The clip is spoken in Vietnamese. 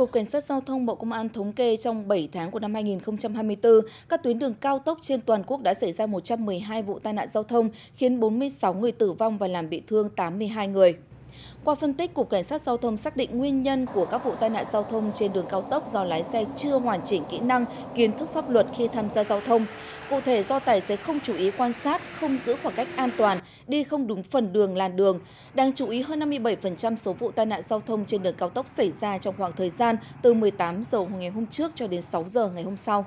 Cục Cảnh sát Giao thông Bộ Công an thống kê trong 7 tháng của năm 2024, các tuyến đường cao tốc trên toàn quốc đã xảy ra 112 vụ tai nạn giao thông, khiến 46 người tử vong và làm bị thương 82 người. Qua phân tích, Cục Cảnh sát Giao thông xác định nguyên nhân của các vụ tai nạn giao thông trên đường cao tốc do lái xe chưa hoàn chỉnh kỹ năng, kiến thức pháp luật khi tham gia giao thông. Cụ thể do tài xế không chú ý quan sát, không giữ khoảng cách an toàn, đi không đúng phần đường làn đường. Đáng chú ý hơn 57% số vụ tai nạn giao thông trên đường cao tốc xảy ra trong khoảng thời gian từ 18 giờ ngày hôm trước cho đến 6 giờ ngày hôm sau.